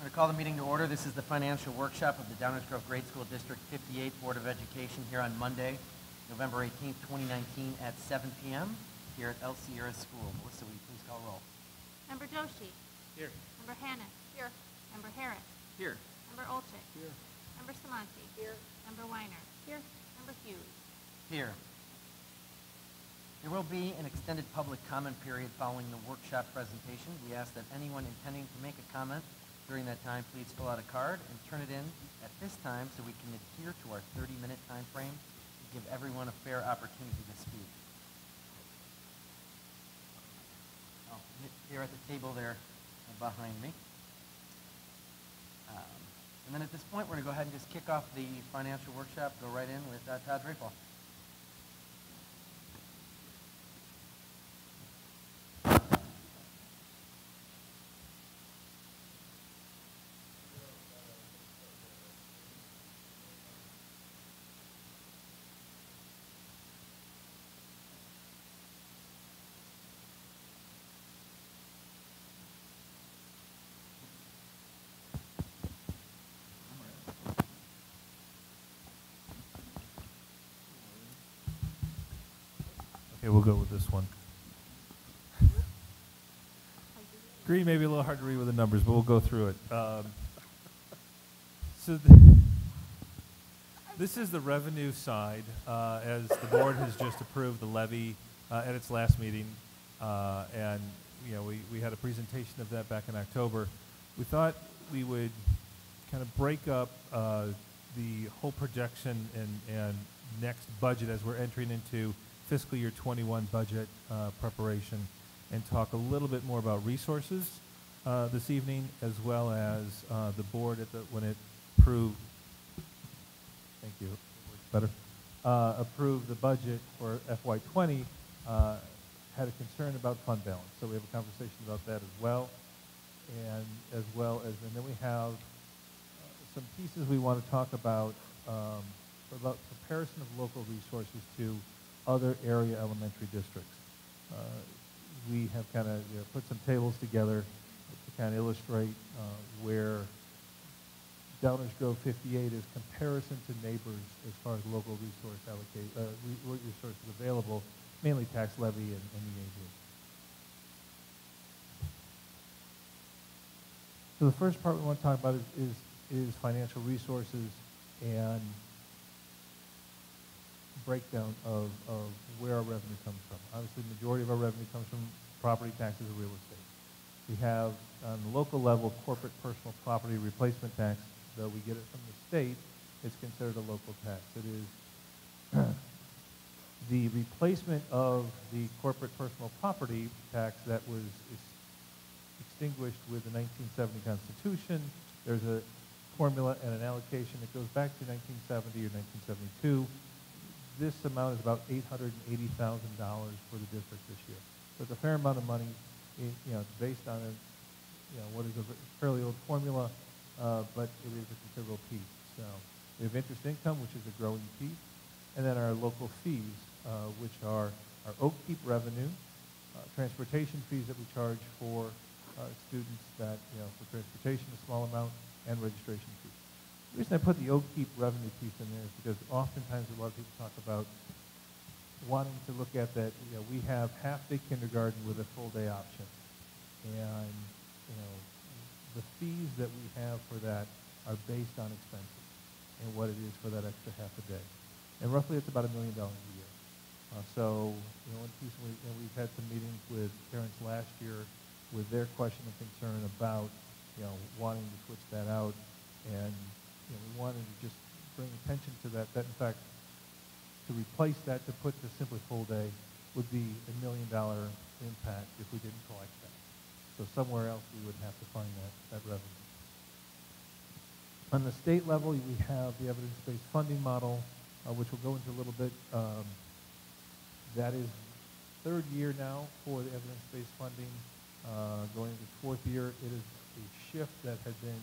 I'm going to call the meeting to order. This is the financial workshop of the Downers Grove Grade School District 58 Board of Education here on Monday, November 18th, 2019 at 7 p.m. here at El Sierra School. Melissa, will you please call roll? Member Doshi. Here. Member Hannis. Here. Member Harris. Here. Member Olchek. Here. Member Samanti. Here. Member Weiner. Here. Member Hughes. Here. There will be an extended public comment period following the workshop presentation. We ask that anyone intending to make a comment during that time, please fill out a card and turn it in at this time so we can adhere to our 30-minute time frame to give everyone a fair opportunity to speak. Oh, here at the table there behind me. Um, and then at this point, we're going to go ahead and just kick off the financial workshop, go right in with uh, Todd Drafall. Okay, we'll go with this one. Green may be a little hard to read with the numbers, but we'll go through it. Um, so th- this is the revenue side, uh, as the board has just approved the levy uh, at its last meeting, uh, and you know we, we had a presentation of that back in October. We thought we would kind of break up uh, the whole projection and, and next budget as we're entering into fiscal year 21 budget uh, preparation and talk a little bit more about resources uh, this evening, as well as uh, the board at the, when it approved, thank you, better, uh, approved the budget for FY20, uh, had a concern about fund balance. So we have a conversation about that as well. And as well as, and then we have some pieces we want to talk about, um, about comparison of local resources to other area elementary districts. Uh, we have kind of you know, put some tables together to kind of illustrate uh, where Downers Grove 58 is comparison to neighbors as far as local resource allocate, uh, re- resources available, mainly tax levy and, and EAV. So the first part we want to talk about is, is, is financial resources and breakdown of, of where our revenue comes from. Obviously, the majority of our revenue comes from property taxes and real estate. We have, on the local level, corporate personal property replacement tax. Though we get it from the state, it's considered a local tax. It is the replacement of the corporate personal property tax that was extinguished with the 1970 Constitution. There's a formula and an allocation that goes back to 1970 or 1972 this amount is about $880,000 for the district this year. So it's a fair amount of money. It, you know, it's based on a, you know, what is a fairly old formula, uh, but it is a considerable piece. So we have interest income, which is a growing piece, and then our local fees, uh, which are our Oak Keep revenue, uh, transportation fees that we charge for uh, students that, you know, for transportation, a small amount, and registration fees. The reason I put the Oak Keep revenue piece in there is because oftentimes a lot of people talk about wanting to look at that, you know, we have half-day kindergarten with a full-day option. And, you know, the fees that we have for that are based on expenses and what it is for that extra half a day. And roughly it's about a million dollars a year. Uh, so, you know, one piece we, know, we've had some meetings with parents last year with their question and concern about, you know, wanting to switch that out and you know, we wanted to just bring attention to that, that in fact, to replace that, to put the simply full day would be a million dollar impact if we didn't collect that. So somewhere else we would have to find that, that revenue. On the state level, we have the evidence-based funding model, uh, which we'll go into a little bit. Um, that is third year now for the evidence-based funding. Uh, going into fourth year, it is a shift that had been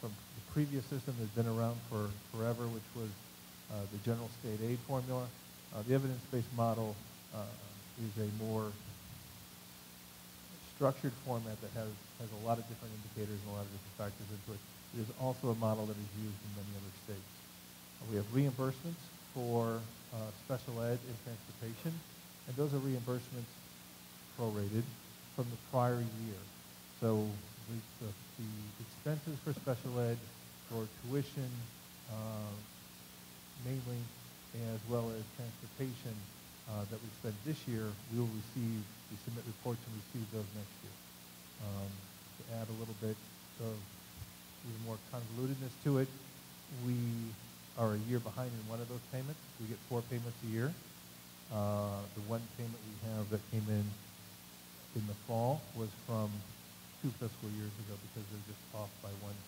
from the previous system that's been around for forever, which was uh, the general state aid formula. Uh, the evidence-based model uh, is a more structured format that has, has a lot of different indicators and a lot of different factors into it. It is also a model that is used in many other states. Uh, We have reimbursements for uh, special ed and transportation, and those are reimbursements prorated from the prior year. So the, the, the expenses for special ed, for tuition, uh, mainly, as well as transportation uh, that we spent this year, we will receive, we submit reports and receive those next year. Um, to add a little bit of even more convolutedness to it, we are a year behind in one of those payments. We get four payments a year. Uh, the one payment we have that came in in the fall was from two fiscal years ago because they're just off by one,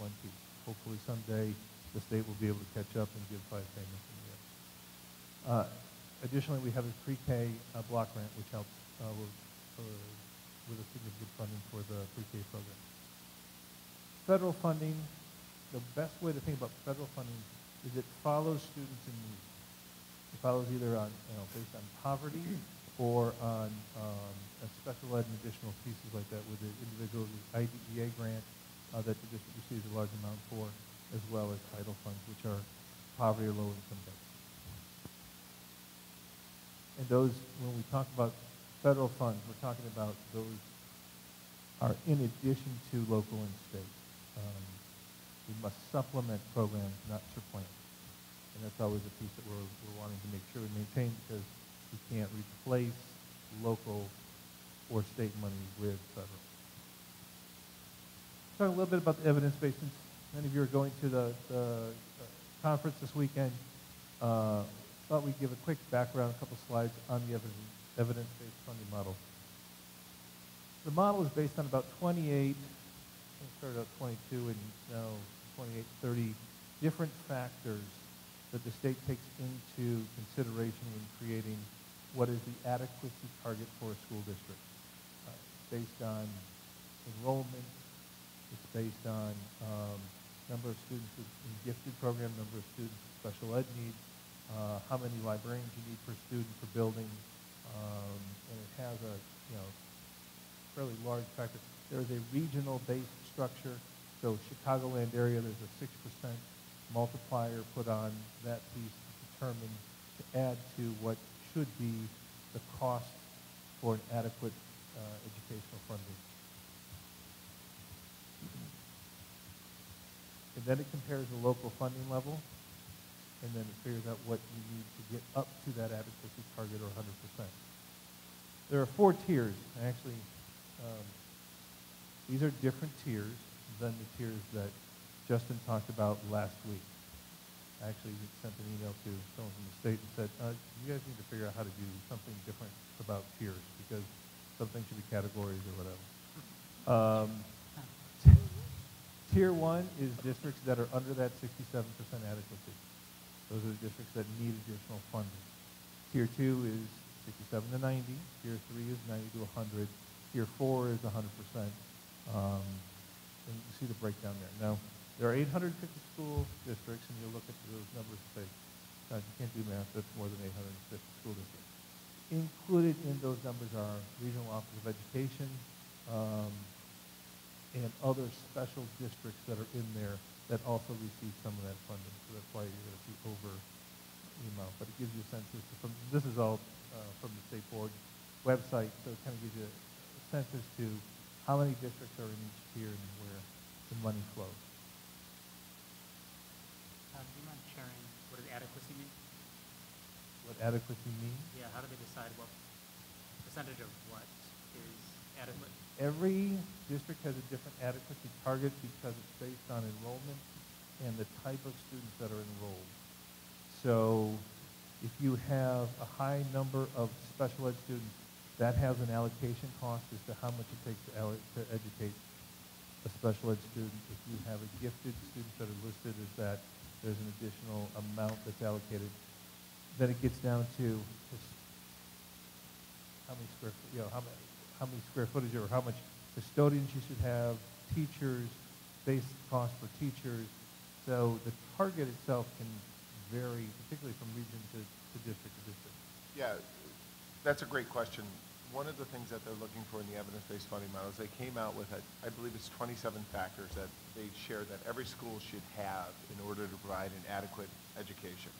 one piece. Hopefully someday the state will be able to catch up and give five payments in a year. Uh, additionally, we have a pre-K uh, block grant which helps uh, with, uh, with a significant funding for the pre-K program. Federal funding, the best way to think about federal funding is it follows students in need. It follows either on, you know, based on poverty or on um, special ed and additional pieces like that with the individual IDEA grant uh, that the district receives a large amount for, as well as title funds, which are poverty or low income based. And those, when we talk about federal funds, we're talking about those are in addition to local and state. Um, we must supplement programs, not supplant. And that's always a piece that we're, we're wanting to make sure we maintain because we can't replace local or state money with federal. Talk a little bit about the evidence base. Many of you are going to the, the uh, conference this weekend, uh, thought we'd give a quick background, a couple slides on the evidence, evidence-based funding model. The model is based on about 28, it started out 22 and now 28, 30 different factors that the state takes into consideration when creating what is the adequacy target for a school district. Uh, based on enrollment, it's based on um, number of students in gifted program, number of students with special ed needs, uh, how many librarians you need per student per building, um, and it has a you know fairly large factor. There is a regional-based structure. So Chicagoland area, there's a six percent multiplier put on that piece to determine to add to what should be the cost for an adequate uh, educational funding. And then it compares the local funding level, and then it figures out what you need to get up to that adequacy target or 100%. There are four tiers. Actually, um, these are different tiers than the tiers that Justin talked about last week. Actually sent an email to someone from the state and said, uh, you guys need to figure out how to do something different about tiers because something should be categories or whatever. Um, tier one is districts that are under that 67% adequacy. Those are the districts that need additional funding. Tier two is 67 to 90. Tier three is 90 to 100. Tier four is 100%. Um, and you see the breakdown there. Now, there are 850 school districts, and you look at those numbers and say, God, you can't do math, that's more than 850 school districts. Included in those numbers are Regional Office of Education um, and other special districts that are in there that also receive some of that funding. So that's why you're going to see over the amount. But it gives you a sense as to, from, this is all uh, from the state board website, so it kind of gives you a sense as to how many districts are in each tier and where the money flows. Uh, do you mind sharing what does adequacy mean? What adequacy means? Yeah, how do they decide what percentage of what is adequate? Every district has a different adequacy target because it's based on enrollment and the type of students that are enrolled. So if you have a high number of special ed students, that has an allocation cost as to how much it takes to, to educate a special ed student. If you have a gifted students that are listed as that, there's an additional amount that's allocated. Then it gets down to how many square, you know, how many, how many square footage or how much custodians you should have, teachers, base cost for teachers. So the target itself can vary, particularly from region to, to district to district. Yeah, that's a great question. One of the things that they're looking for in the evidence-based funding model is they came out with, a- I believe it's 27 factors that they share that every school should have in order to provide an adequate education.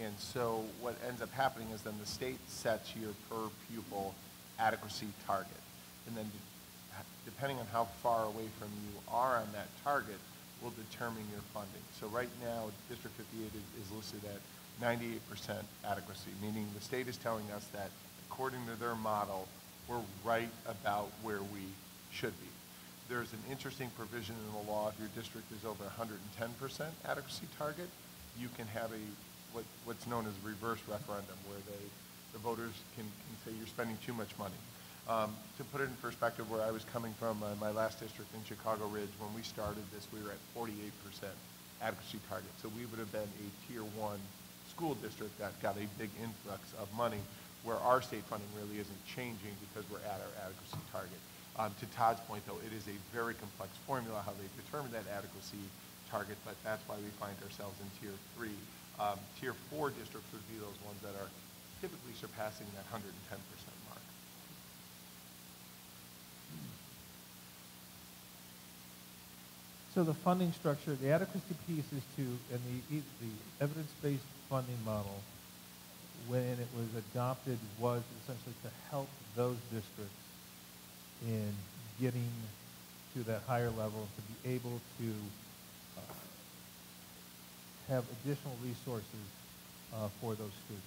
And so what ends up happening is then the state sets your per pupil adequacy target. And then depending on how far away from you are on that target will determine your funding. So right now, District 58 is, is listed at 98% adequacy, meaning the state is telling us that according to their model, we're right about where we should be. There's an interesting provision in the law, if your district is over 110% adequacy target, you can have a, what, what's known as reverse referendum, where they, the voters can, can say you're spending too much money. Um, to put it in perspective, where I was coming from, uh, my last district in Chicago Ridge, when we started this, we were at 48% adequacy target. So we would have been a tier one school district that got a big influx of money, where our state funding really isn't changing because we're at our adequacy target. Um, to Todd's point, though, it is a very complex formula how they determine that adequacy target, but that's why we find ourselves in tier three. Um, tier four districts would be those ones that are typically surpassing that 110% mark. So the funding structure, the adequacy piece is to, and the, the evidence-based funding model, when it was adopted, was essentially to help those districts in getting to that higher level, to be able to uh, have additional resources uh, for those students,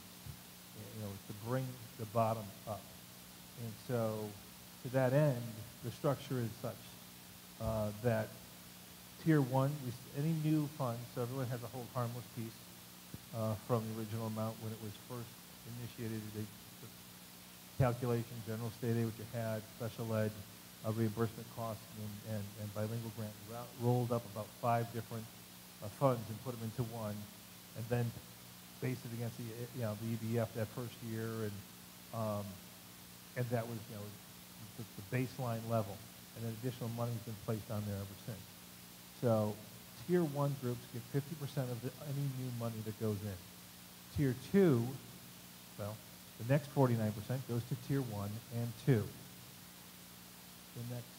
you know, to bring the bottom up. And so, to that end, the structure is such uh, that tier one, any new funds, so everyone has a hold harmless piece uh, from the original amount when it was first initiated. They the calculation, general state aid, which you had, special ed, uh, reimbursement costs, and, and, and bilingual grant ro- rolled up about five different uh, funds and put them into one, and then based it against the you know the EBF that first year, and um, and that was you know the, the baseline level, and then additional money's been placed on there ever since. So tier one groups get 50% of the, any new money that goes in. Tier two, well, the next 49% goes to tier one and two. The next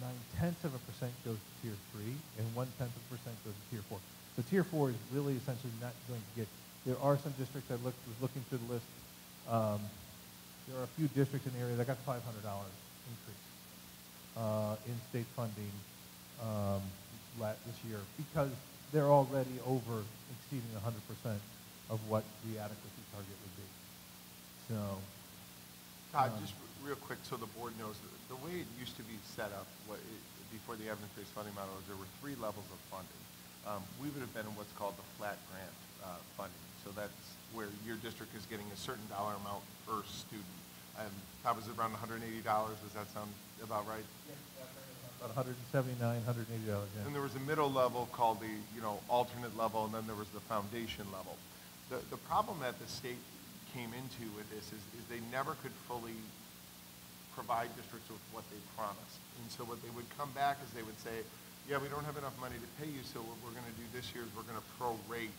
nine tenths of a percent goes to tier three, and one tenth of a percent goes to tier four. So tier four is really essentially not going to get. There are some districts I looked was looking through the list. Um, there are a few districts in the area that got $500 increase uh, in state funding um, this year because they're already over exceeding 100% of what the adequacy target would be. So, Todd, Um, just real quick, so the board knows, the- the way it used to be set up, what, it- before the evidence-based funding model, is there were three levels of funding. Um, we would have been in what's called the flat grant, uh, funding. So that's where your district is getting a certain dollar amount per student. Um, that was around hundred and eighty dollars, does that sound about right? About 179 $180, yeah. And there was a middle level called the, you know, alternate level, and then there was the foundation level. The, the problem that the state came into with this is, is they never could fully provide districts with what they promised. And so what they would come back is they would say, yeah, we don't have enough money to pay you, so what we're gonna do this year is we're gonna prorate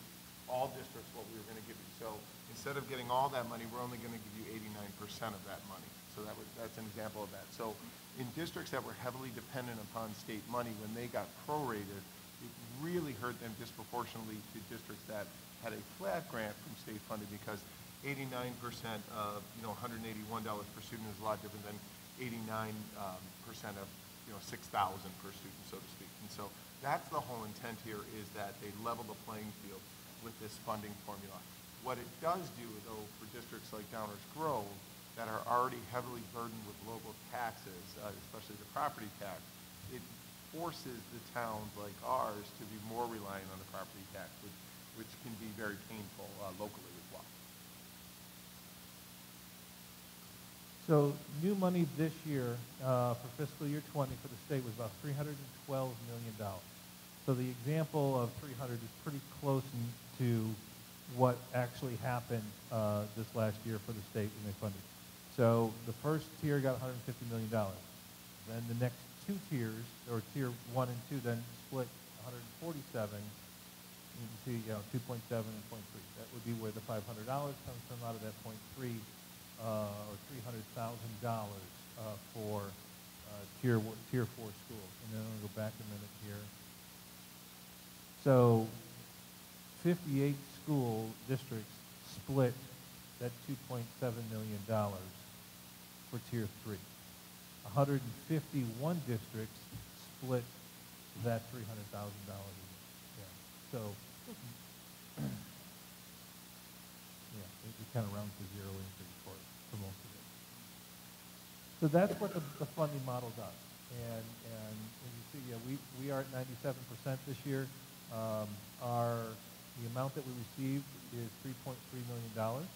all districts what we were gonna give you. So instead of getting all that money, we're only gonna give you eighty-nine percent of that money. So that was, that's an example of that. So in districts that were heavily dependent upon state money, when they got prorated, it really hurt them disproportionately to districts that had a flat grant from state funding because eighty-nine percent of, you know, hundred and eighty-one dollars per student is a lot different than eighty-nine um, percent of, you know, six thousand per student, so to speak. And so that's the whole intent here is that they level the playing field with this funding formula. What it does do, though, for districts like Downers Grove that are already heavily burdened with local taxes, uh, especially the property tax, it forces the towns like ours to be more reliant on the property tax, which, which can be very painful uh, locally as well. So new money this year uh, for fiscal year 20 for the state was about 312 million dollars. So the example of 300 is pretty close to what actually happened uh, this last year for the state when they funding. So the first tier got 150 million dollars. Then the next two tiers, or tier one and two, then split 147. You can see, you know, 2.7 and 0.3. That would be where the $500 comes from out of that 0.3 uh, or three hundred thousand dollars uh, for uh, tier tier four schools. And then I'm gonna go back a minute here. So, fifty-eight school districts split that two point seven million dollars for tier three. hundred and fifty-one districts split that three hundred thousand dollars. Yeah, so, yeah, it, it kind of rounds to zero increase for, for most of it. So that's what the, the funding model does. And, and you see, yeah, we, we are at ninety-seven percent this year. Um, our, the amount that we received is three point three million dollars.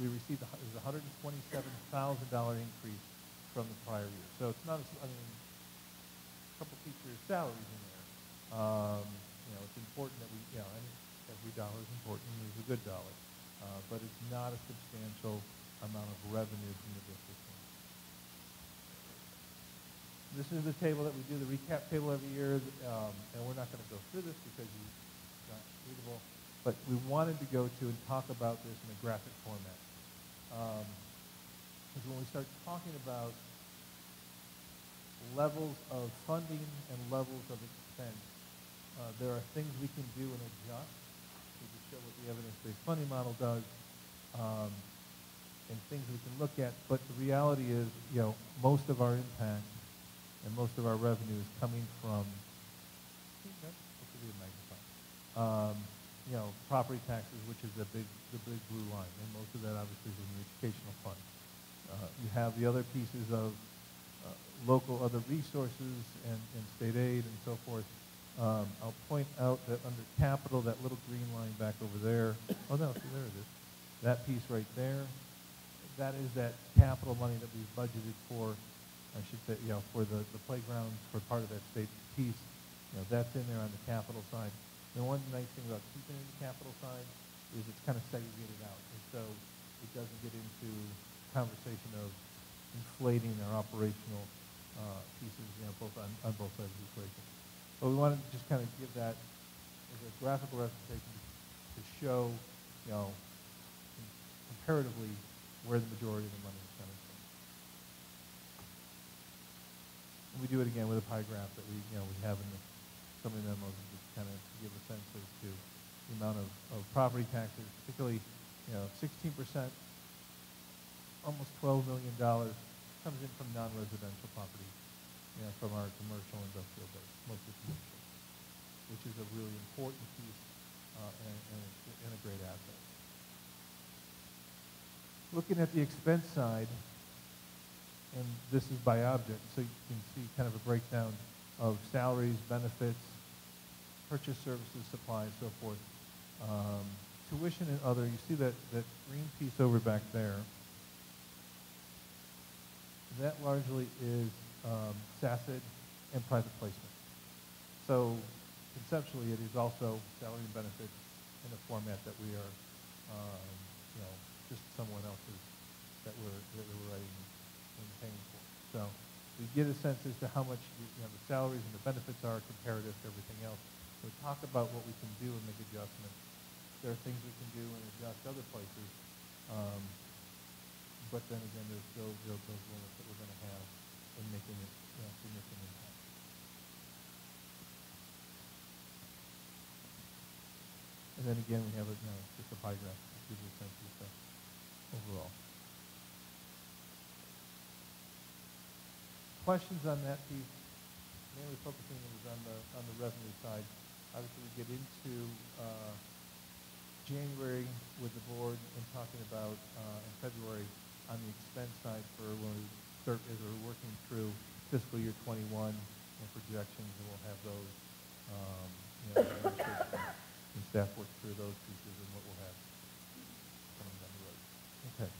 We received, a a hundred and twenty-seven thousand dollar increase from the prior year. So it's not, a I mean, a couple teachers' salaries in there. Um, you know, it's important that we, you know, every dollar is important, and it's a good dollar. Uh, but it's not a substantial amount of revenue from the district. This is the table that we do, the recap table every year, um, and we're not going to go through this because it's not readable, but we wanted to go to and talk about this in a graphic format. Um, because when we start talking about levels of funding and levels of expense, uh, there are things we can do and adjust to show what the evidence-based funding model does, um, and things we can look at. But the reality is, you know, most of our impact and most of our revenue is coming from. Um, you know, property taxes, which is the big, the big blue line, and most of that obviously is in the educational fund. Uh, you have the other pieces of uh, local other resources and, and state aid and so forth. Um, I'll point out that under capital, that little green line back over there, oh no, see, there it is. That piece right there, that is that capital money that we've budgeted for, I should say, you know, for the, the playgrounds, for part of that state piece. You know, that's in there on the capital side. And one nice thing about keeping it in the capital side is it's kind of segregated out. And so it doesn't get into conversation of inflating our operational uh, pieces, you know, both on, on both sides of the equation. But we wanted to just kind of give that as a graphical representation to show, you know, comparatively where the majority of the money is coming from. And we do it again with a pie graph that we, you know, we have in the, some of the memos, kind of give a sense as to the amount of, of property taxes, particularly, you know, 16%, almost $12 million comes in from non-residential property, you know, from our commercial industrial base, mostly commercial, which is a really important piece uh, and, and, and a great asset. Looking at the expense side, and this is by object, so you can see kind of a breakdown of salaries, benefits, purchase services, supplies, so forth. Um, tuition and other, you see that, that green piece over back there. That largely is um, SASED and private placement. So conceptually, it is also salary and benefits in a format that we are, um, you know, just someone else's that we're, that we're writing and paying for. So we get a sense as to how much, you know, the salaries and the benefits are comparative to everything else. We talk about what we can do and make adjustments. There are things we can do and adjust other places. Um, but then again, there's still those, limits that we're going to have in making it, you know, significant impact. And then again, we have a, you know, just a pie graph that gives you a sense of the overall. Questions on that piece? Mainly focusing on the, on the revenue side. Obviously, we get into, uh, January with the board and talking about, uh, in February on the expense side for when we start, as we're working through fiscal year twenty-one and projections, and we'll have those, um, you know, and staff work through those pieces and what we'll have coming down the road. Okay.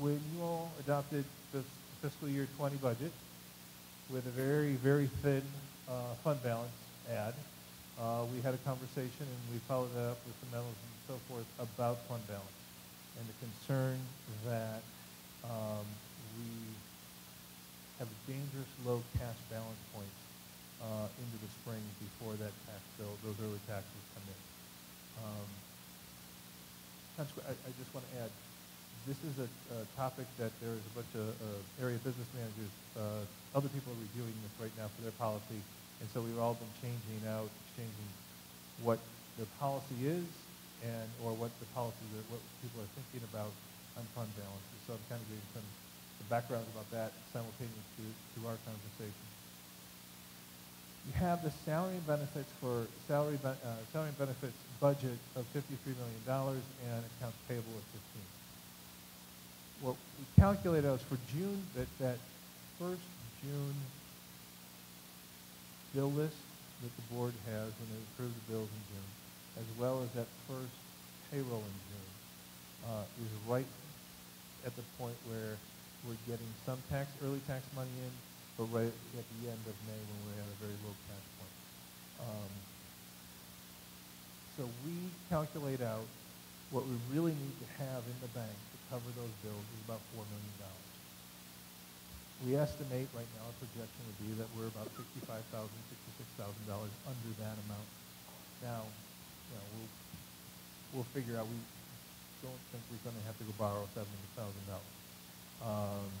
When you all adopted the fiscal year twenty budget with a very, very thin, uh, fund balance add, uh, we had a conversation and we followed that up with the memos and so forth about fund balance and the concern that um, we have a dangerous low cash balance point uh, into the spring before that tax bill, those early taxes come in. Um, I, I just want to add, this is a, a topic that there is a bunch of uh, area business managers, uh, other people are reviewing this right now for their policy, and so we've all been changing out, exchanging what the policy is and or what the policy that what people are thinking about on fund balances. So I'm kind of giving some, some background about that simultaneous to, to our conversation. You have the salary and benefits for salary, uh, salary and benefits budget of $53 million and accounts payable of 15. What we calculated was for June, that, that first June bill list that the board has when they approve the bills in June, as well as that first payroll in June, uh, is right at the point where we're getting some tax, early tax money in, but right at the end of May when we're at a very low cash point. Um, so we calculate out what we really need to have in the bank cover those bills is about $4 million. We estimate right now, our projection would be that we're about $65,000, $66,000 under that amount. Now, you know, we'll, we'll figure out, we don't think we're going to have to go borrow $70,000. Um,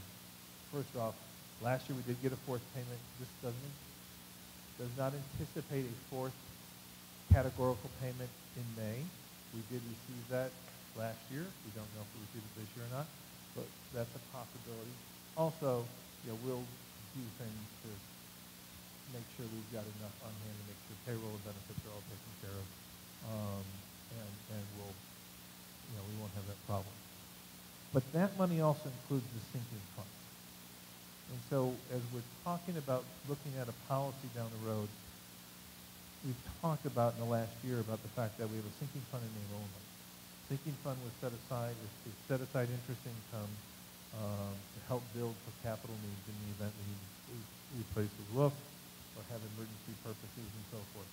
first off, last year we did get a fourth payment. This doesn't, does not anticipate a fourth categorical payment in May. We did receive that last year. We don't know if we received it this year or not, but that's a possibility. Also, you know, we'll do things to make sure we've got enough on hand to make sure payroll and benefits are all taken care of. Um, and, and we'll, you know, we won't have that problem. But that money also includes the sinking fund. And so as we're talking about looking at a policy down the road, we've talked about in the last year about the fact that we have a sinking fund in name only. Sinking fund was set aside, is, set aside interest income um, to help build for capital needs in the event we replace the roof or have emergency purposes and so forth.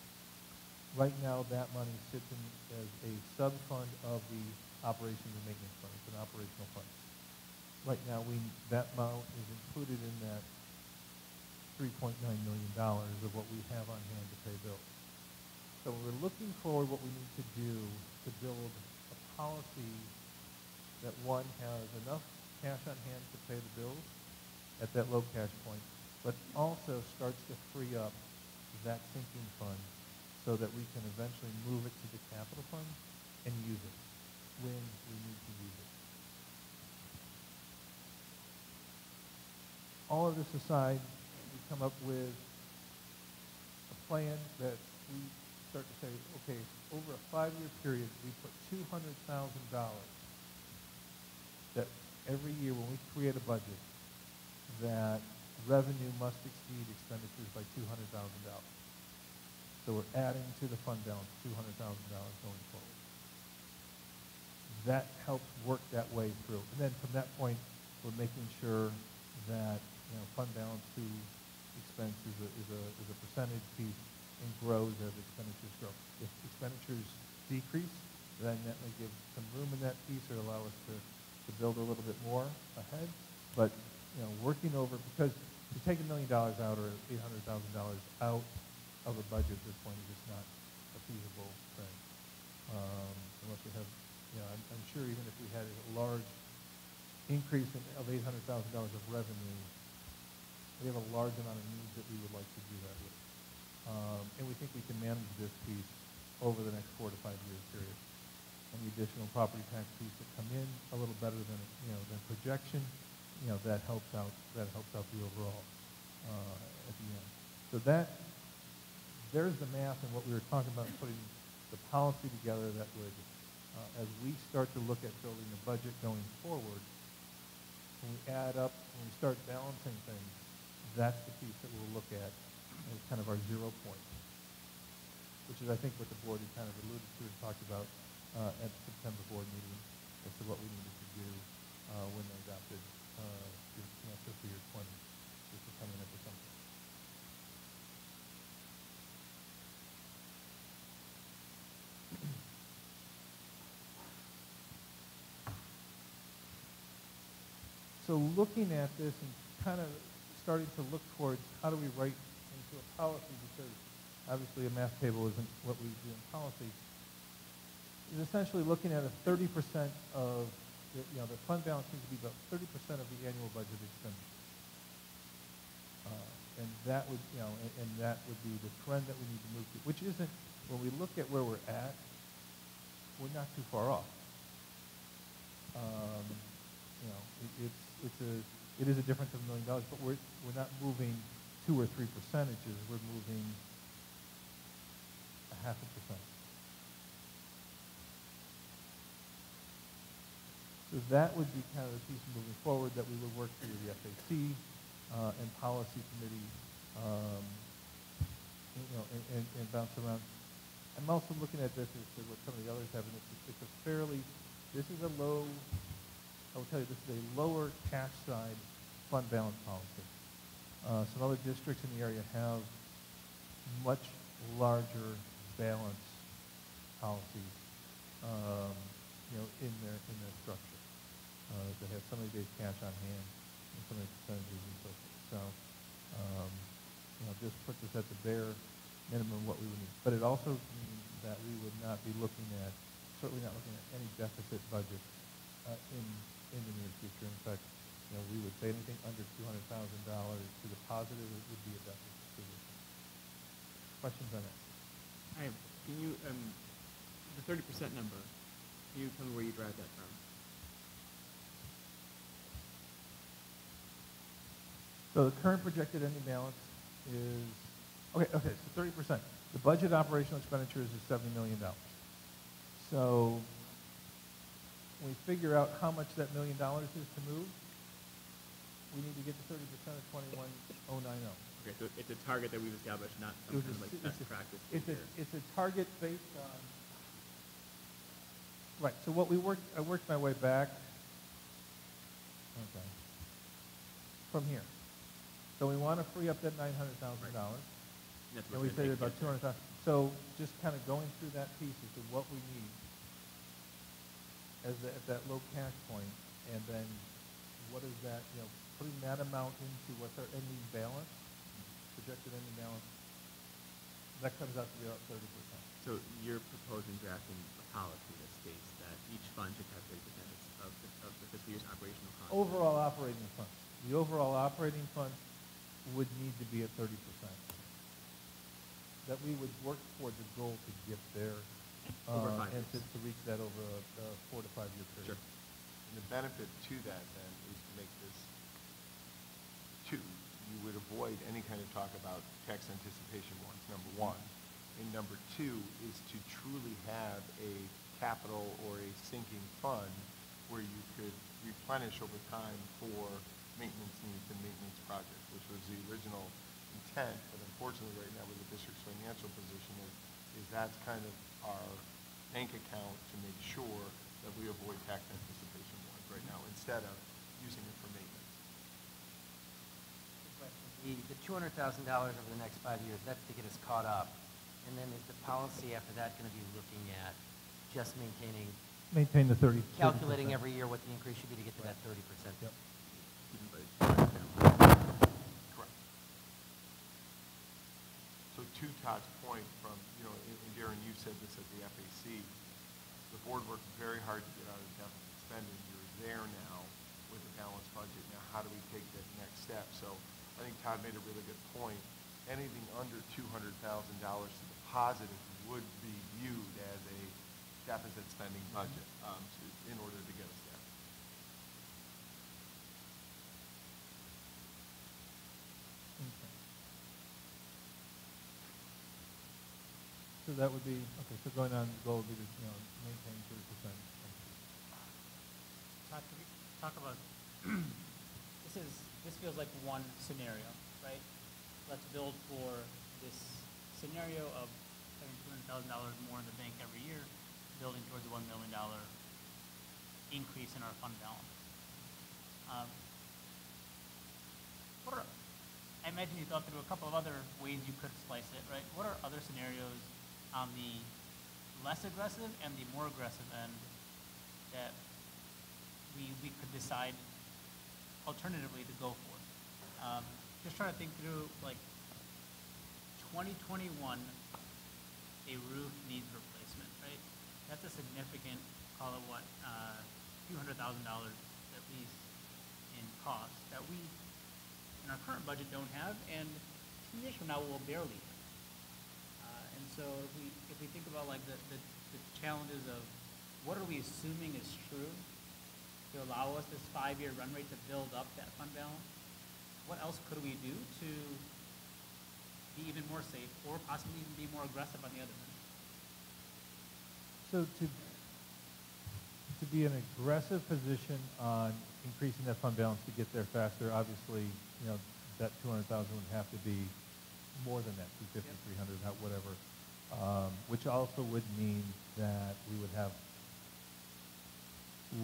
Right now, that money sits in as a sub-fund of the operations and maintenance fund. It's an operational fund. Right now, we, that amount is included in that $3.9 million of what we have on hand to pay bills. So we're looking forward what we need to do to build policy that one has enough cash on hand to pay the bills at that low cash point, but also starts to free up that sinking fund so that we can eventually move it to the capital fund and use it when we need to use it. All of this aside, we come up with a plan that we start to say, okay, over a five-year period, we put $200,000 that every year when we create a budget, that revenue must exceed expenditures by $200,000. So we're adding to the fund balance $200,000 going forward. That helps work that way through. And then from that point, we're making sure that, you know, fund balance to expense is a, is a, is a percentage piece and grows as expenditures grow. If expenditures decrease, then that may give some room in that piece or allow us to, to build a little bit more ahead. But, you know, working over, because to take a million dollars out or $800,000 out of a budget at this point is just not a feasible thing. Um, unless we have, you know, I'm, I'm sure even if we had a large increase in, of $800,000 of revenue, we have a large amount of needs that we would like to do that with. Um, and we think we can manage this piece over the next four to five year period. And the additional property tax piece that come in a little better than, you know, than projection, you know, that helps out, that helps out the overall, uh, at the end. So that, there's the math and what we were talking about, putting the policy together that would, uh, as we start to look at building the budget going forward, when we add up, when we start balancing things, that's the piece that we'll look at as kind of our zero point, which is, I think, what the board had kind of alluded to and talked about uh, at the September board meeting as to what we needed to do uh, when they adopted uh, you know, fiscal year 20, just to come in at the something. So looking at this and kind of starting to look towards how do we write into a policy because obviously a math table isn't what we do in policy. is essentially looking at a thirty percent of, the- you know, the fund balance needs to be about thirty percent of the annual budget expenditure. Uh, And that would, you know, and, and that would be the trend that we need to move to, which isn't, when we look at where we're at, we're not too far off. Um, You know, it, it's, it's a, it is a difference of a million dollars, but we're, we're not moving two or three percentages, we're moving a half a percent. So that would be kind of the piece moving forward that we would work through the FAC uh, and policy committee, um, you know, and, and, and bounce around. I'm also looking at this as what some of the others have, and it's, it's a fairly, this is a low, I will tell you, this is a lower cash side fund balance policy. Uh, some other districts in the area have much larger balance policies, um, you know, in their, in their structure. Uh, they have so many days cash on hand and so many percentages and so forth. So, um, you know, this puts us at the bare minimum what we would need. But it also means that we would not be looking at, certainly not looking at any deficit budget uh, in, in the near future. In fact, you know, we would say anything under two hundred thousand dollars to the positive it would be a deficit position. Questions on that? Can you, um, the thirty percent number, can you tell me where you derive that from? So the current projected ending balance is, okay, okay, so thirty percent. The budget operational expenditures is seventy million dollars. So we figure out how much that million dollars is to move, we need to get to thirty percent of twenty-one oh nine oh. Okay, so it's a target that we've established, not It some was kind a of like s- best a- practice. It's a, it's a target based on, right, so what we worked, I worked my way back, okay, from here. So we want to free up that nine hundred thousand dollars, That's and what's we gonna take about two hundred thousand. So just kind of going through that piece as to what we need as, the- at that low cash point, and then what is that, you know, putting that amount into what's our ending balance, projected ending balance, that comes out to be about thirty percent. So you're proposing drafting a policy that states that each fund should have thirty percent of the, of the fiscal year's operational costs. Overall operating funds, the overall operating funds would need to be at thirty percent. That we would work toward the goal to get there. Uh, And to, to reach that over a, a four to five year period. Sure. And the benefit to that then is to make this two. You would avoid any kind of talk about tax anticipation ones, number one. And number two is to truly have a capital or a sinking fund where you could replenish over time for maintenance needs and maintenance projects, which was the original intent. But unfortunately, right now with the district's financial position is, is that's kind of our bank account to make sure that we avoid tax anticipation ones right now, instead of using it for maintenance. The, the two hundred thousand dollars over the next five years, that's to get us caught up. And then is the policy after that gonna be looking at just maintaining, Maintain the thirty. 30%. calculating every year what the increase should be to get to that thirty percent? Yep. Correct. So to Todd's point from, you know, and and Darren, you said this at the FAC, the board worked very hard to get out of deficit spending. You're there now with a balanced budget. Now, how do we take that next step? So I think Todd made a really good point. Anything under two hundred thousand dollars to the positive would be viewed as a deficit spending budget, um, to, in order to get us there. Okay. So that would be, okay, so going on, the goal would be to, you know, maintain thirty percent. Todd, could we talk about, this is, this feels like one scenario, right? Let's build for this scenario of having two hundred thousand dollars more in the bank every year, building towards a one million dollar increase in our fund balance. Um, What are, I imagine you thought through a couple of other ways you could slice it, right? What are other scenarios on the less aggressive and the more aggressive end that we, we could decide alternatively to go for. Um, just trying to think through, like, twenty twenty-one, a roof needs replacement, right? that's a significant, call it what, uh, few hundred thousand dollars at least in cost that we, in our current budget, don't have, and two years from now, we'll barely have. Uh, and so if we, if we think about like the, the, the challenges of what are we assuming is true to allow us this five-year run rate to build up that fund balance, what else could we do to be even more safe or possibly even be more aggressive on the other end? So to, to be in an aggressive position on increasing that fund balance to get there faster, obviously, you know, that two hundred thousand would have to be more than that, two fifty, Yep. three hundred, whatever. Um, which also would mean that we would have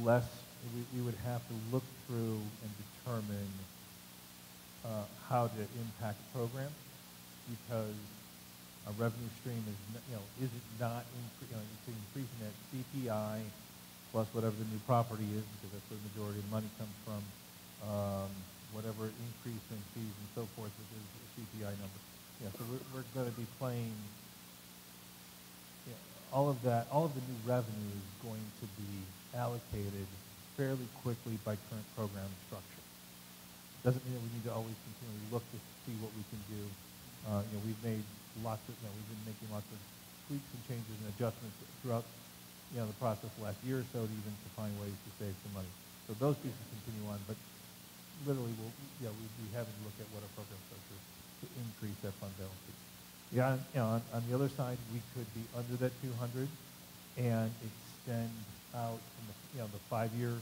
less, we, we would have to look through and determine, uh, how to impact the program because our revenue stream is, you know, is it not, incre- you know, it's increasing at CPI plus whatever the new property is, because that's where the majority of the money comes from, um, whatever increase in fees and so forth, which is the CPI number. Yeah, so we're, we're gonna be playing, all of that, all of the new revenue is going to be allocated fairly quickly by current program structure. Doesn't mean that we need to always continually look to see what we can do. Uh, you know, we've made lots of, you know, we've been making lots of tweaks and changes and adjustments throughout, you know, the process the last year or so to even to find ways to save some money. So those pieces continue on, but literally, we'll, you know, we'd be having to look at what our program structure to increase that fund balance. Yeah, and, you know, on, on the other side, we could be under that two hundred and extend out from the, you know, the five-year,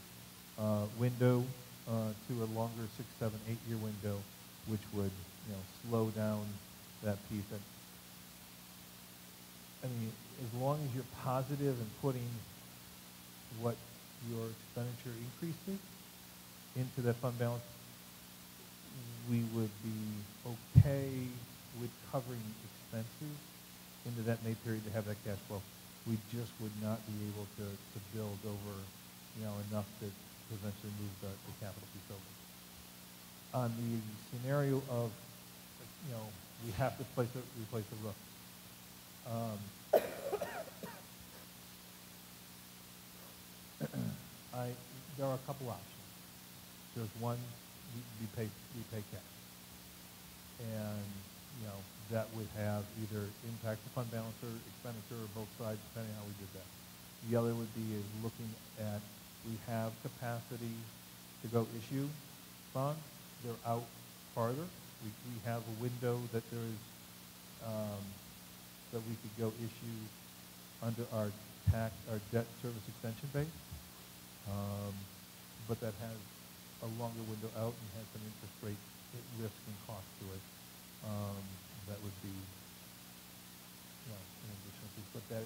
uh, window, uh, to a longer six, seven, eight-year window, which would, you know, slow down that piece. And, I mean, as long as you're positive in putting what your expenditure increases into that fund balance, we would be okay with covering expenses into that May period to have that cash flow. We just would not be able to, to build over, you know, enough to to eventually move the, the capital piece over. On the scenario of, you know, we have to place a, replace the roof. Um, I, there are a couple options. There's one, we, we pay, we pay cash. And, you know, that would have either impact the fund balance or expenditure or both sides, depending on how we did that. The other would be is looking at, we have capacity to go issue bonds. They're out farther. We, we have a window that there is, um, that we could go issue under our tax, our debt service extension base. Um, but that has a longer window out and has some interest rate risk and cost to it. Um, that would be, you know, an additional piece, but that,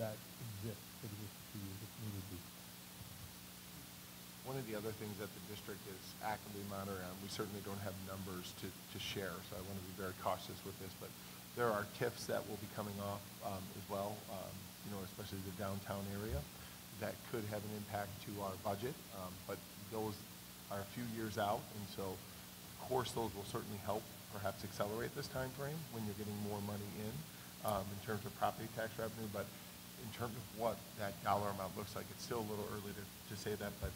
that exists the district to use if needed be. One of the other things that the district is actively monitoring, we certainly don't have numbers to, to share, so I want to be very cautious with this, but there are TIFs that will be coming off um, as well, um, you know, especially the downtown area, that could have an impact to our budget, um, but those are a few years out, and so, of course, those will certainly help perhaps accelerate this time frame when you're getting more money in, um, in terms of property tax revenue, but in terms of what that dollar amount looks like, it's still a little early to, to say that, but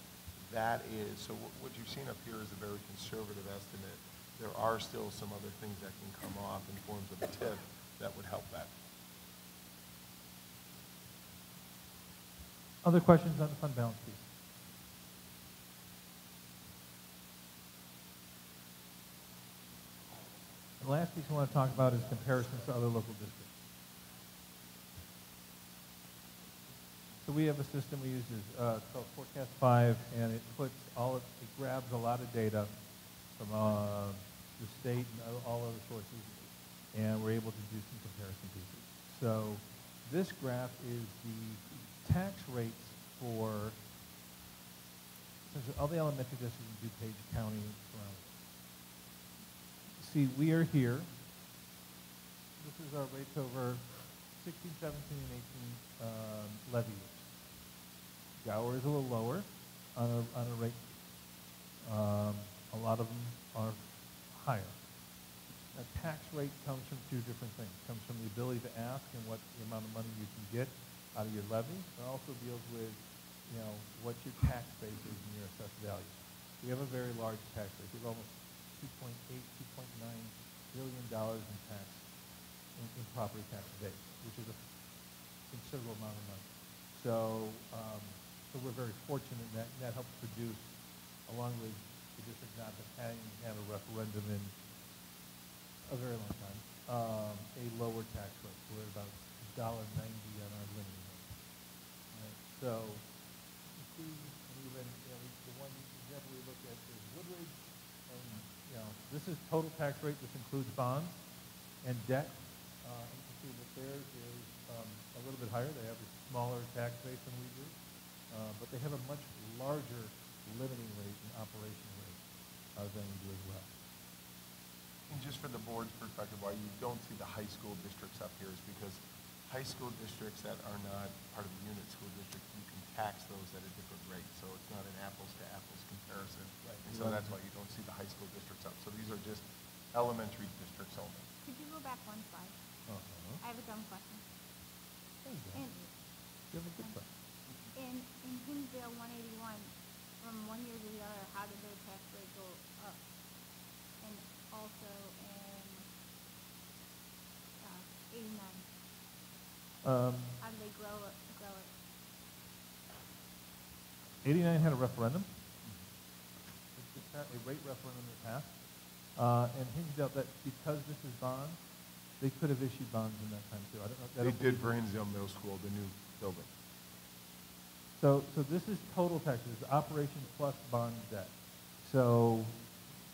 that is, so what, you've seen up here is a very conservative estimate. There are still some other things that can come off in forms of a TIF that would help that. Other questions on the fund balance piece? The last piece I want to talk about is comparisons to other local districts. So we have a system we use is uh, called Forecast Five, and it puts all of, it grabs a lot of data from uh, the state and all other sources, and we're able to do some comparison pieces. So this graph is the tax rates for essentially all the elementary districts in DuPage County surrounding. See, we are here. This is our rates over 16, 17, and 18 um, levy years. Gower is a little lower on a, on a rate. Um, a lot of them are higher. A tax rate comes from two different things. It comes from the ability to ask and what the amount of money you can get, out of your levy, but also deals with, you know, what your tax base is and your assessed value. We have a very large tax base. We have almost 2.8, 2.9 billion dollars in tax, in, in property tax base, which is a considerable amount of money. So, um, so we're very fortunate that that helps produce, along with the district not having had a referendum in a very long time, um, a lower tax rate. We're about dollar ninety on our limited rate. Right? So, and even, you know, the one example we look at is Woodridge, this is total tax rate, this includes bonds and debt. Uh, you can see that theirs is, um, a little bit higher, they have a smaller tax base than we do, uh, but they have a much larger limiting rate and operation rate, uh, than we do as well. And just for the board's perspective, why you don't see the high school districts up here is because high school districts that are not part of the unit school district, you can tax those at a different rate. So it's not an apples to apples comparison. Right. And so that's why you don't see the high school districts up. So these are just elementary districts only. Could you go back one slide? Uh-huh. I have a dumb question. There you go. In, You have a good question. in, in Hinsdale one eighty-one, from one year to the other, how did their tax rate go up? And also in, uh, eighty-nine, Um, how did they grow it, grow it? 89 had a referendum. It's just had a rate referendum that passed. Uh, and Hinsdale, that because this is bonds, they could have issued bonds in that time too. I don't know. I They don't did believe- for Hinsdale Middle School, the new building. So, so this is total taxes, operation plus bond debt. So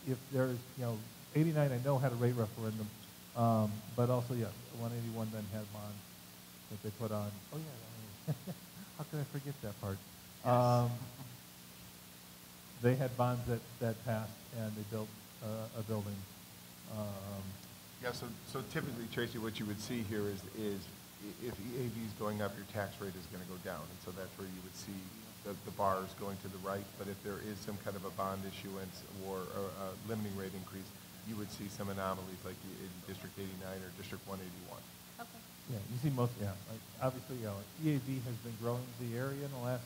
if there's, you know, 89 I know had a rate referendum, um, but also, yes, 181 then had bonds that they put on. Oh, yeah, how could I forget that part? Um, they had bonds that, that passed and they built uh, a building. Um, Yeah, so, so typically, Tracy, what you would see here is, is if EAV is going up, your tax rate is going to go down. And so that's where you would see the, the bars going to the right. But if there is some kind of a bond issuance or a, a limiting rate increase, you would see some anomalies like in District 89 or District 181. You see most, yeah, like, obviously, you EAV has been growing the area in the last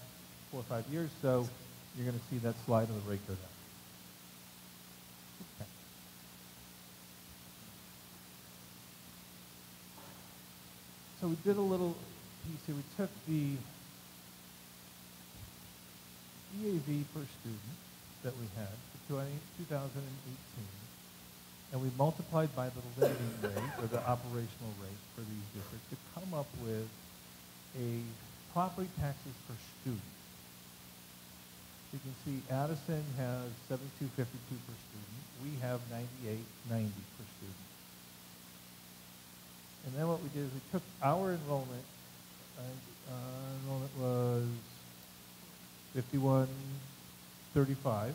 four or five years, so you're gonna see that slide of the rate go down. Okay. So we did a little piece here, we took the EAV per student that we had for 2018, and we multiplied by the limiting rate, or the operational rate for these districts, to come up with a property taxes per student. You can see Addison has seventy-two fifty-two per student. We have ninety-eight ninety per student. And then what we did is we took our enrollment, uh, enrollment was fifty-one thirty-five.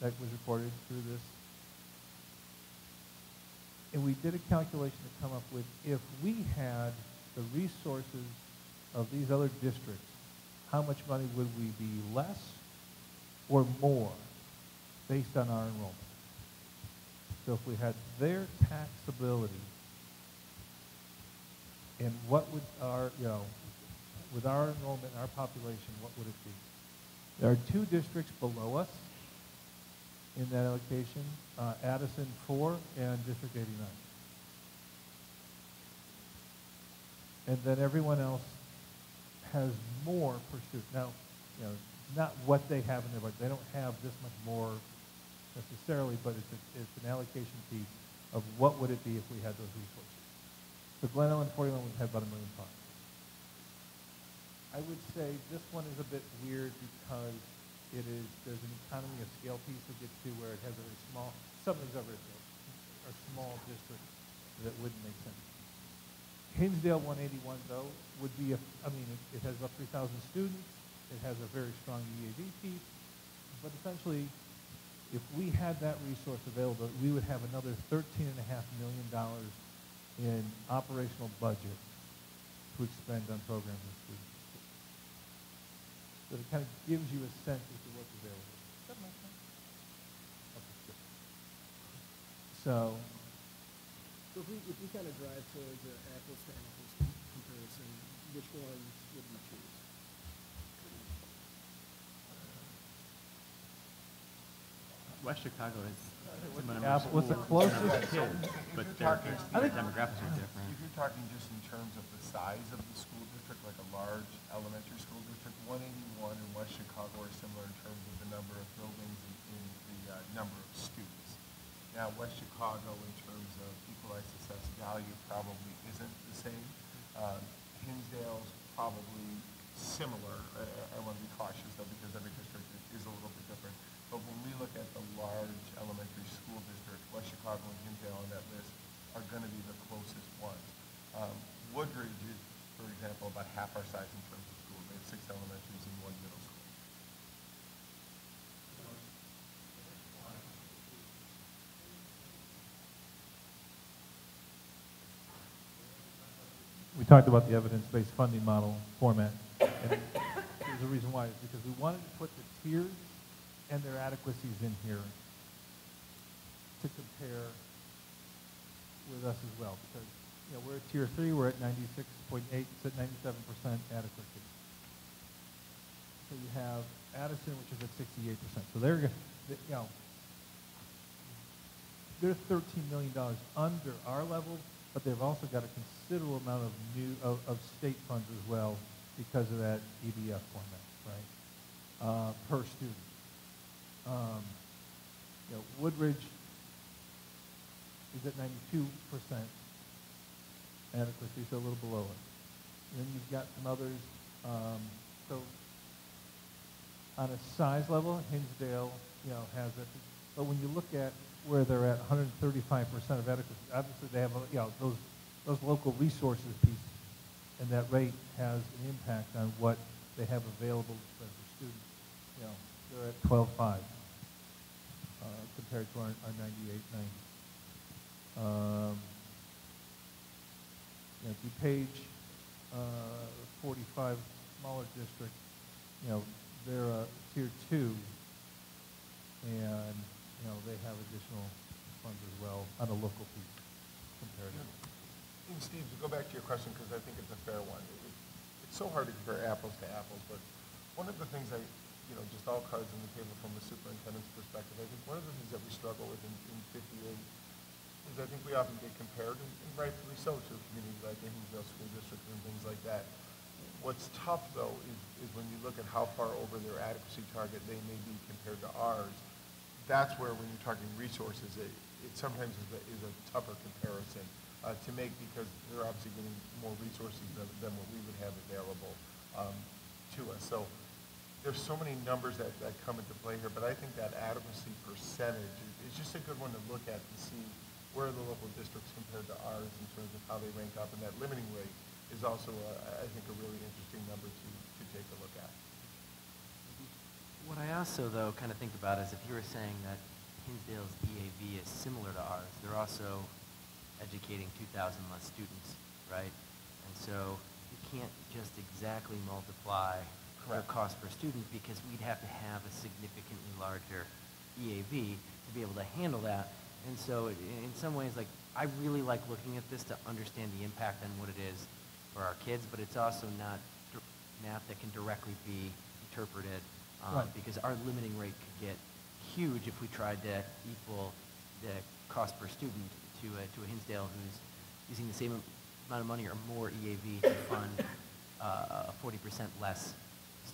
That was reported through this and we did a calculation to come up with if we had the resources of these other districts, how much money would we be less or more based on our enrollment? So if we had their taxability, and what would our, you know, with our enrollment and our population, what would it be? There are two districts below us in that allocation, uh, Addison four and District eighty-nine. And then everyone else has more per student. Now, you know, not what they have in their budget, they don't have this much more necessarily, but it's, a, it's an allocation piece of what would it be if we had those resources. So Glen Ellyn, forty-one would have about a million five. I would say this one is a bit weird because it is, there's an economy of scale piece to get to where it has a very small, some of these other are small districts that wouldn't make sense. Hinsdale 181 though would be, a, I mean, it, it has about 3,000 students, it has a very strong EAV piece, but essentially, if we had that resource available, we would have another $13.5 million in operational budget to expend on programs and students. So it kind of gives you a sense as to what's available. Does that make sense? Okay, good. So, So if we, if we kind of drive towards an apples to apples comparison, which ones would you choose? West Chicago is what's similar the number of app- what's the closest kid? kids, But their, talking- their I think- demographics are different. If you're talking just in terms of the size of the school district, like a large elementary school district, 181 and West Chicago are similar in terms of the number of buildings and and the uh, number of students. Now, West Chicago, in terms of equalized assessed value, probably isn't the same. Um, Hinsdale's probably similar. I want to be cautious though, because every district is a little bit different. But when we look at the large elementary school district, West Chicago and Hinsdale on that list are going to be the closest ones. Um, Woodridge is, for example, about half our size in terms of schools. They have six elementaries and one middle school. We talked about the evidence-based funding model format, and there's a reason why, is because we wanted to put the tiers and their adequacies in here to compare with us as well, because, you know, we're at tier three, we're at ninety-six point eight, it's at ninety-seven percent adequacy. So you have Addison, which is at sixty-eight percent, so they're, you know, they're thirteen million dollars under our level, but they've also got a considerable amount of new, of, of state funds as well because of that EBF format, right? Uh, per student. Um, you know, Woodridge is at ninety-two percent adequacy, so a little below it. Then you've got some others, um, so on a size level, Hinsdale, you know, has it. But when you look at where they're at 135% of adequacy, obviously they have, you know, those, those local resources piece, and that rate has an impact on what they have available for students. You know, they're at 12.5 uh, compared to our, our 98, 90. Um, you know, DuPage, uh, 45 smaller district, you know, they're a tier two, and, you know, they have additional funds as well on a local piece comparatively. And Steve, to go back to your question, because I think it's a fair one. It- It's so hard to compare apples to apples, but one of the things I, you know, just all cards on the table from the superintendent's perspective, I think one of the things that we struggle with in, in 58 is I think we often get compared, and and rightfully so, to communities like the Hinsdale School District and things like that. What's tough, though, is, is when you look at how far over their adequacy target they may be compared to ours, that's where, when you're talking resources, it, it sometimes is a, is a tougher comparison uh, to make because they're obviously getting more resources than, than what we would have available um, to us. So there's so many numbers that, that come into play here, but I think that adequacy percentage is, is just a good one to look at and see where the local districts compared to ours in terms of how they rank up, and that limiting rate is also, uh, a, I think, a really interesting number to, to take a look at. What I also, though, kind of think about is if you were saying that Hinsdale's EAV is similar to ours, they're also educating 2,000 less students, right? And so you can't just exactly multiply their Correct. cost per student because we'd have to have a significantly larger EAV to be able to handle that. And so it- in some ways, like, I really like looking at this to understand the impact on what it is for our kids, but it's also not math that can directly be interpreted um, Right. because our limiting rate could get huge if we tried to equal the cost per student to a, to a Hinsdale who's using the same amount of money or more EAV to fund uh, 40% less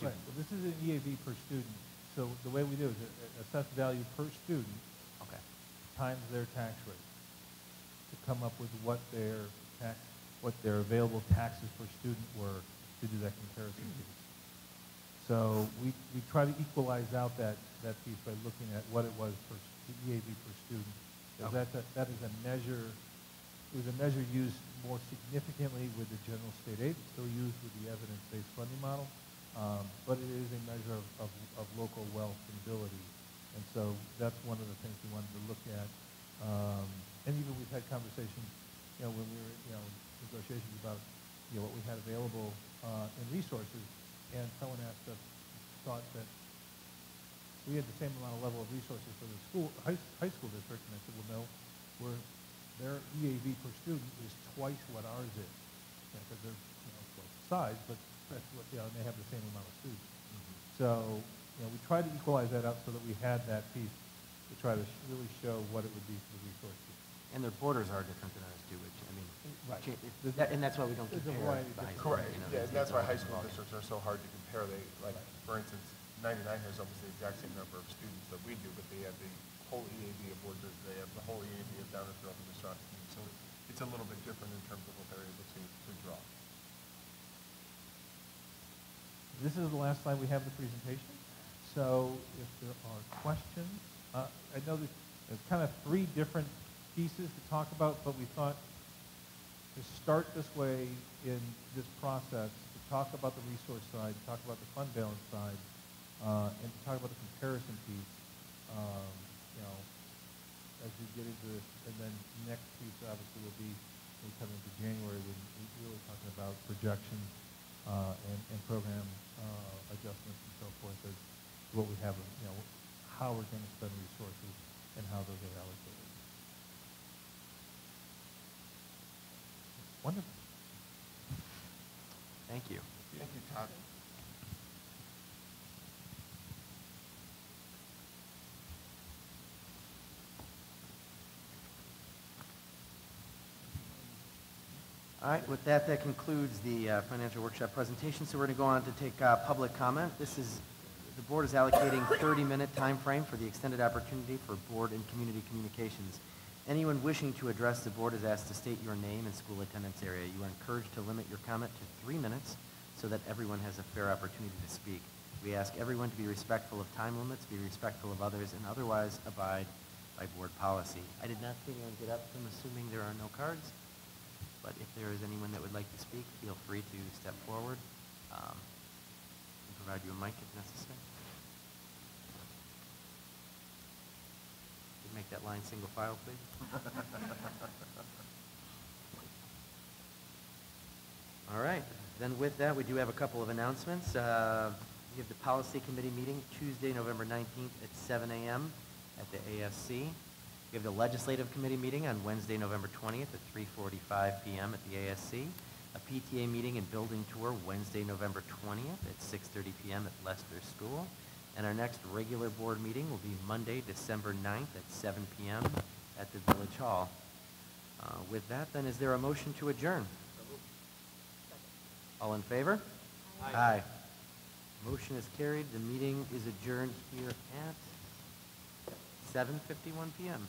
Right, well, this is an EAV per student, so the way we do it is a- assess value per student Okay. times their tax rate to come up with what their tax, what their available taxes per student were to do that comparison piece. So we, we try to equalize out that, that piece by looking at what it was per, the EAV per student. Because Okay. that's a, that is a measure, it was a measure used more significantly with the general state aid, it's still used with the evidence-based funding model, um, but it is a measure of, of, of local wealth and ability. And so that's one of the things we wanted to look at. Um, and even we've had conversations, you know, when we were, you know, negotiations about, you know, what we had available, uh, in resources, and someone asked us, thought that we had the same amount of level of resources for the school, high, high school district, and I said, well, no, we're, their EAV per student is twice what ours is. Because they're, you know, to size, but that's what, you know, and they have the same amount of students. Mm-hmm. So, you know, we tried to equalize that out so that we had that piece to try to sh- really show what it would be for the resource. And their borders are different than ours too, which, I mean, Right. cha- it- that- and that's why we don't there's compare variety of the high school. Correct, you know, yeah, and that's why high school districts are so hard to compare. They, like, for instance, 99 has almost the exact same number of students that we do, but they have the whole EAV of Woodridge, they have the whole EAV of Downers Grove and the Stratford community. So it's a little bit different in terms of what they're able to, to draw. This is the last slide we have the presentation. So if there are questions, uh, I know there's kind of three different pieces to talk about, but we thought to start this way in this process, to talk about the resource side, talk about the fund balance side, uh, and to talk about the comparison piece, um, you know, as we get into this, and then next piece obviously will be, we come into January, we're really talking about projections, uh, and, and program, uh, adjustments and so forth as to what we have, you know, how we're gonna spend resources and how those are allocated. Wonderful. Thank you. Thank you, Todd. All right, with that, that concludes the uh, financial workshop presentation. So we're going to go on to take uh, public comment. This is, the board is allocating 30-minute time frame for the extended opportunity for board and community communications. Anyone wishing to address the board is asked to state your name and school attendance area. You are encouraged to limit your comment to three minutes so that everyone has a fair opportunity to speak. We ask everyone to be respectful of time limits, be respectful of others, and otherwise abide by board policy. I did not see anyone get up, I'm assuming there are no cards. But if there is anyone that would like to speak, feel free to step forward. Um, and provide you a mic if necessary. Make that line single file, please. All right, then with that, we do have a couple of announcements. Uh, We have the Policy Committee meeting Tuesday, November 19th at 7 a.m. at the ASC. We have the Legislative Committee meeting on Wednesday, November 20th at 3:45 p.m. at the ASC. A PTA meeting and building tour Wednesday, November 20th at 6:30 p.m. at Lester School. And our next regular board meeting will be Monday, December 9th at 7 p.m. at the Village Hall. Uh, With that, then, is there a motion to adjourn? All in favor? Aye. Motion is carried. The meeting is adjourned here at 7:51 PM.